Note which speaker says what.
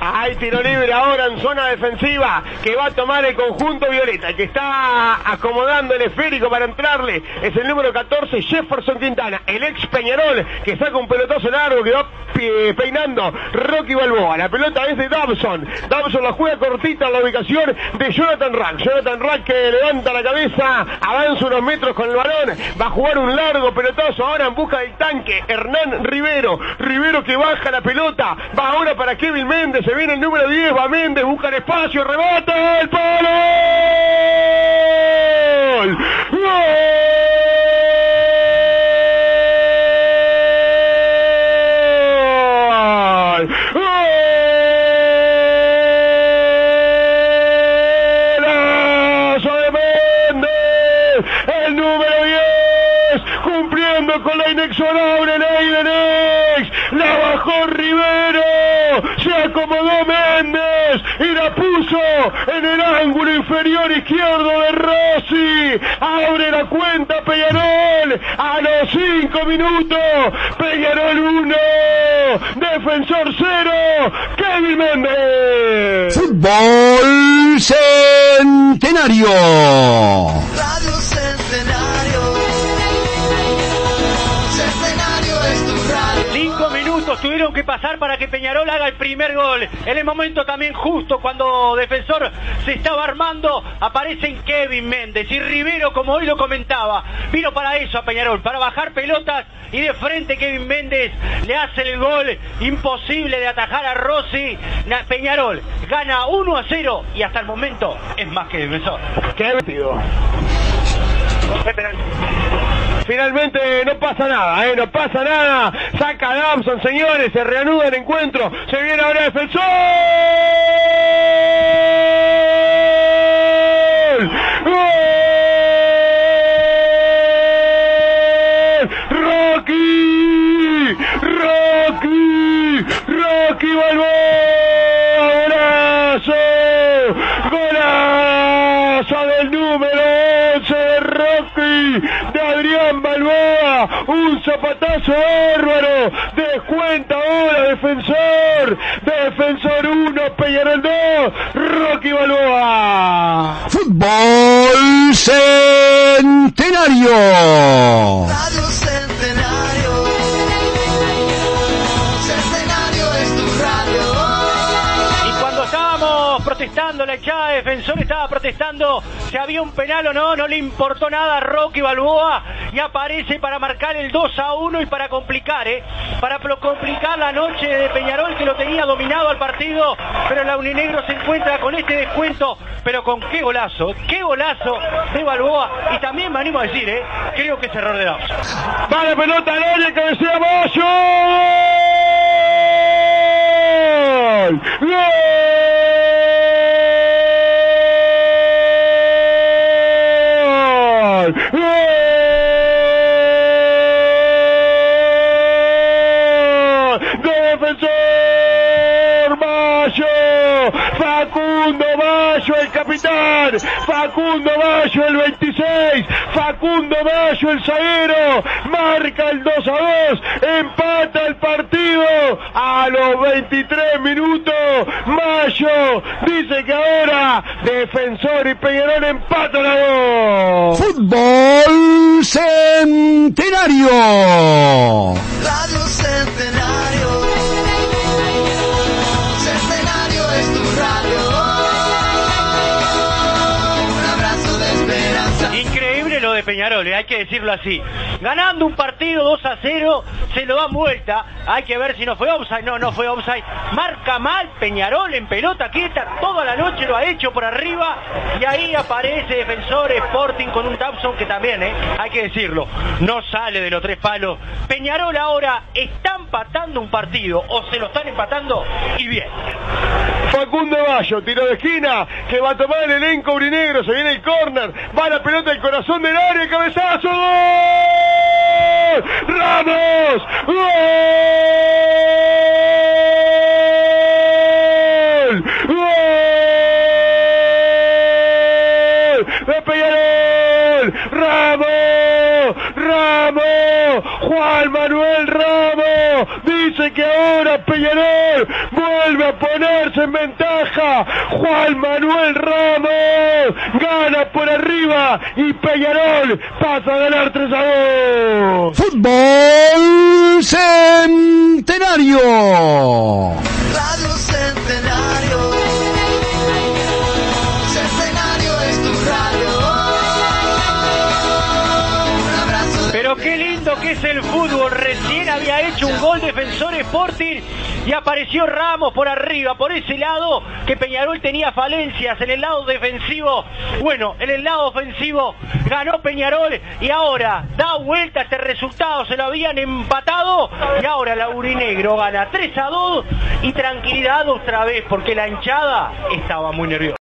Speaker 1: Hay tiro libre ahora en zona defensiva que va a tomar el conjunto violeta. Que está acomodando el esférico para entrarle es el número 14, Jefferson Quintana, el ex Peñarol que saca un pelotazo largo que va peinando Rocky Balboa. La pelota es de Dobson. Dobson la juega cortita en la ubicación de Jonathan Rack. Jonathan Rack que levanta la cabeza, avanza unos metros con el balón, va a jugar un largo pelotazo ahora en busca del tanque. Hernán Rivero. Rivero que baja la pelota, va ahora para Kevin Méndez, se viene el número 10, va Méndez, busca el espacio, rebota el palo. el número 10, cumpliendo con la inexorable ley de Nex, la bajó Rivero, se acomodó Méndez y la puso en el ángulo inferior izquierdo de Rossi, abre la cuenta Peñarol, a los 5 minutos, Peñarol 1, defensor 0, Kevin Méndez.
Speaker 2: Fútbol Centenario.
Speaker 3: Tuvieron que pasar para que Peñarol haga el primer gol. En el momento también justo cuando Defensor se estaba armando, aparecen Kevin Méndez y Rivero, como hoy lo comentaba, vino para eso a Peñarol, para bajar pelotas y de frente Kevin Méndez le hace el gol imposible de atajar a Rossi. Peñarol gana 1 a 0 y hasta el momento es más que Defensor.
Speaker 1: Qué. Finalmente no pasa nada, ¿eh? no pasa nada. Saca Damson, señores, se reanuda el encuentro. Se viene ahora defensor. ¡Gol! Rocky, Rocky, Rocky Balboa, golazo, golazo del número 11 de Rocky, Adrián Balboa, un zapatazo bárbaro, descuenta ahora defensor, defensor 1, Peñarol 2, Rocky Balboa.
Speaker 2: Fútbol Centenario.
Speaker 3: Protestando, la hinchada de defensor estaba protestando si había un penal o no, no le importó nada a Rocky Balboa y aparece para marcar el 2 a 1 y para complicar, ¿eh? Para complicar la noche de Peñarol que lo tenía dominado al partido, pero la Uninegro se encuentra con este descuento, pero con qué golazo, qué golazo de Balboa y también me animo a decir, ¿eh? Creo que es error de Dawson.
Speaker 1: Va la pelota Moyo. ¡Gol! ¡Gol! Capitán! ¡Facundo Mayo, el 26! ¡Facundo Mayo, el zaguero! Marca el 2 a 2, empata el partido a los 23 minutos. Mayo dice que ahora Defensor y Peñarol empatan a dos.
Speaker 2: Fútbol Centenario.
Speaker 4: De
Speaker 3: Peñarol, eh, hay que decirlo así. Ganando un partido 2 a 0, se lo dan vuelta. Hay que ver si no fue offside. No, no fue offside. Marca mal Peñarol en pelota quieta. Toda la noche lo ha hecho por arriba. Y ahí aparece Defensor Sporting con un Thompson que también, eh, hay que decirlo, no sale de los tres palos. Peñarol ahora está empatando un partido o se lo están empatando y bien.
Speaker 1: Facundo Mayo, tiro de esquina, que va a tomar el elenco urinegro, se viene el córner, va la pelota al corazón del área, cabezazo. ¡Ramos! ¡Gol! ¡Gol! ¡De Peñarol! ¡Ramos! ¡Ramos! ¡Juan Manuel Ramos! Que ahora Peñarol vuelve a ponerse en ventaja. Juan Manuel Ramos gana por arriba y Peñarol pasa a ganar 3 a 2.
Speaker 2: Fútbol Centenario.
Speaker 3: Que es el fútbol. Recién había hecho un gol defensor Sporting y apareció Ramos por arriba, por ese lado que Peñarol tenía falencias en el lado defensivo. Bueno, en el lado ofensivo ganó Peñarol y ahora da vuelta este resultado. Se lo habían empatado y ahora Laurinegro gana 3 a 2 y tranquilidad otra vez porque la hinchada estaba muy nerviosa.